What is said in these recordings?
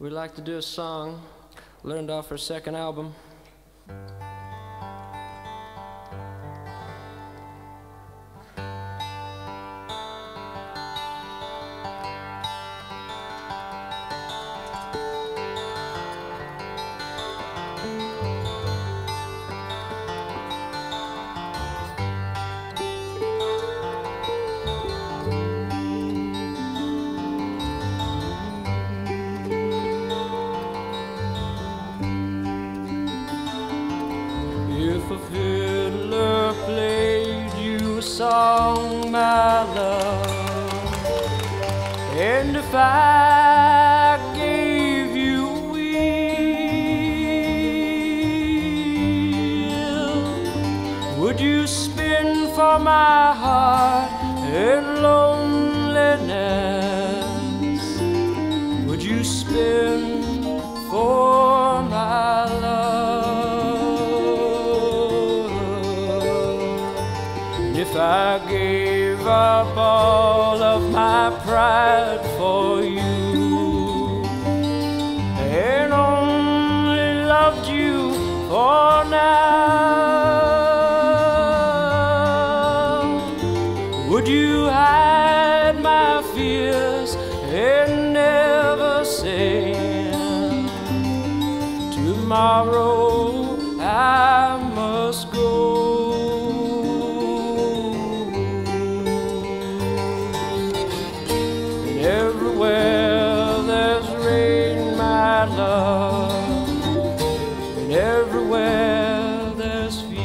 We'd like to do a song learned off her second album. Fiddler played you a song, my love, and if I I gave up all of my pride for you. And only loved you for now, would you hide my fears and never say tomorrow everywhere there's fear.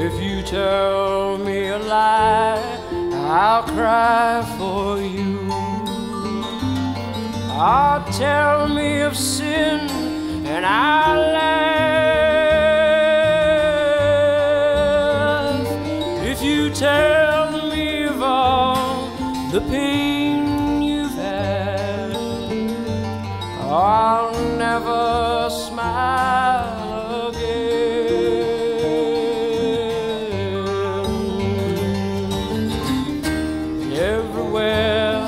If you tell me a lie, I'll cry for you. I'll tell me of sin and I'll I'll never smile again. Everywhere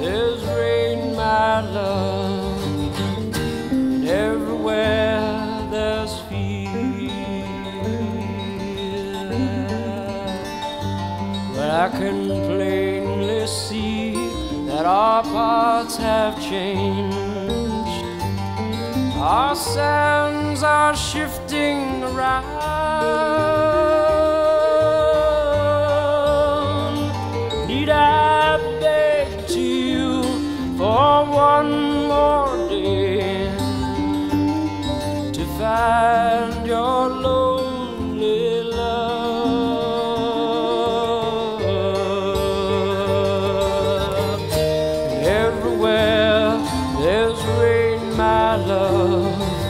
there's rain, my love, and everywhere there's fear. But I can plainly see that our paths have changed. Our sands are shifting around. Need I beg to you for one more day to find There's love.